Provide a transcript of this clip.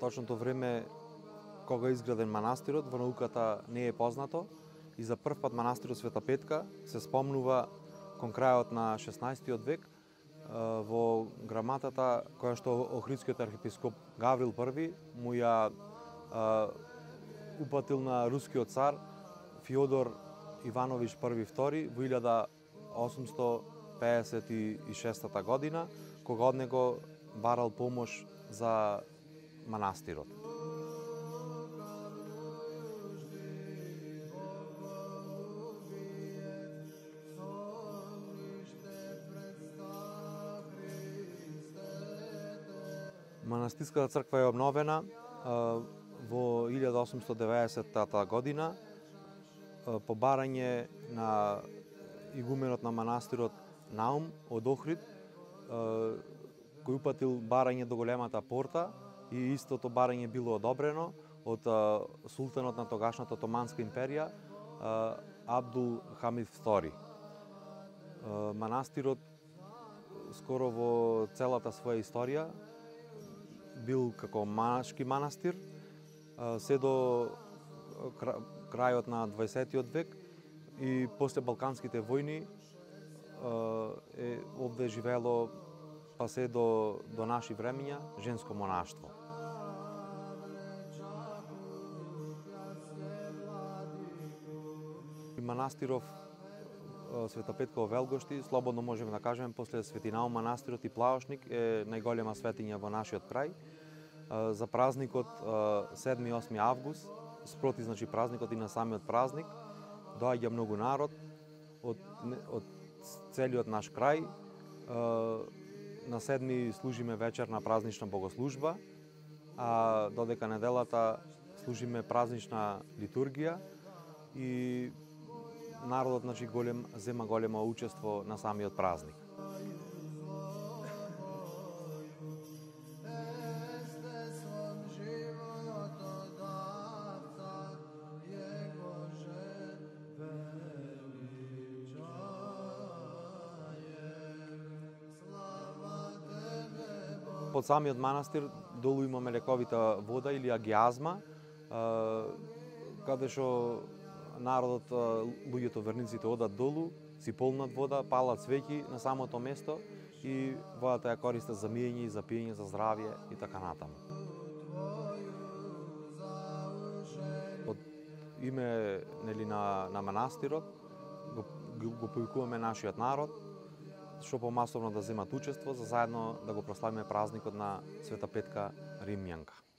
Точното време кога е изграден манастирот во науката не е познато и за прв пат манастирот Света Петка се спомнува кон крајот на 16 век во граматата која што Охридскиот архиепископ Гаврил I му ја е, упатил на рускиот цар Фиодор Ивановиќ I II во 1856 година, кога од него барал помош за манастирот. Манастирската црква е обновена во 1890 година по барање на игуменот на манастирот Наум од Охрид, кој упатил барање до големата порта и истото барање било одобрено од султанот на тогашната Отоманска империја Абдул Хамид II. Манастирот скоро во целата своја историја бил како манашки манастир се до крајот на 20 век и после Балканските војни е овде живеело па се до, до наши времења женско монаштво. И Манастиров Света Петка во Велгошти, слободно можеме да кажеме, после Светинао манастирот и Плаошник е најголема светиња во нашиот крај. За празникот 7 и 8 август, спроти значи празникот и на самиот празник, доаѓа многу народ од, од целиот наш крај. На 7 служиме вечер на празнична богослужба, а додека неделата служиме празнична литургија и народот значи голем зема големо учество на самиот празник. Под самиот манастир долу имаме лековита вода или агиазма, каде што народот, луѓето верниците одат долу, си полнат вода, палат свеќи на самото место и водата ја користат за миење и за пиење за здравје и така натаму. Од име нели на на манастирот го го, го повикуваме нашиот народ што помасовно да земат учество за заедно да го прославиме празникот на Света Петка Римјанка.